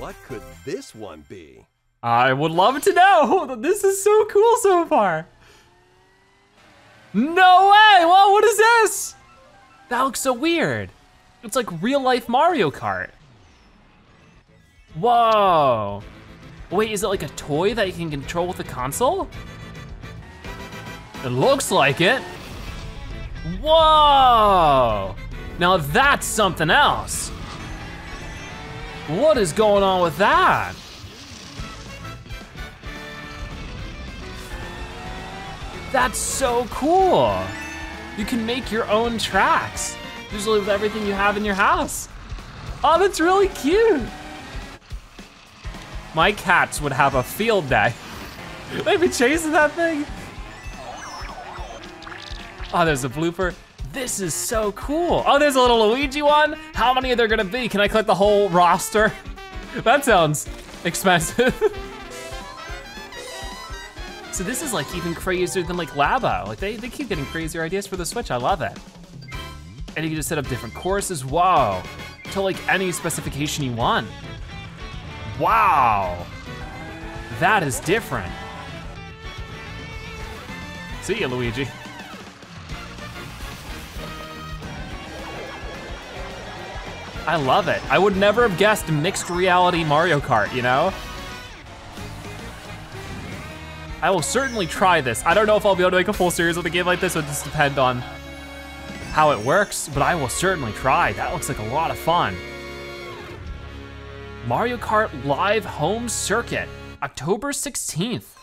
What could this one be? I would love to know. This is so cool so far. No way! Whoa, what is this? That looks so weird. It's like real life Mario Kart. Whoa. Wait, is it like a toy that you can control with a console? It looks like it. Whoa! Now that's something else. What is going on with that? That's so cool. You can make your own tracks, usually with everything you have in your house. Oh, that's really cute. My cats would have a field day. They'd be chasing that thing. Oh, there's a blooper. This is so cool. Oh, there's a little Luigi one. How many are there gonna be? Can I collect the whole roster? That sounds expensive. so this is like even crazier than like Labo. Like they, they keep getting crazier ideas for the Switch. I love it. And you can just set up different courses. Wow. To like any specification you want. Wow. That is different. See ya, Luigi. I love it. I would never have guessed mixed reality Mario Kart, you know? I will certainly try this. I don't know if I'll be able to make a full series with a game like this, it would just depend on how it works, but I will certainly try. That looks like a lot of fun. Mario Kart Live Home Circuit, October 16th.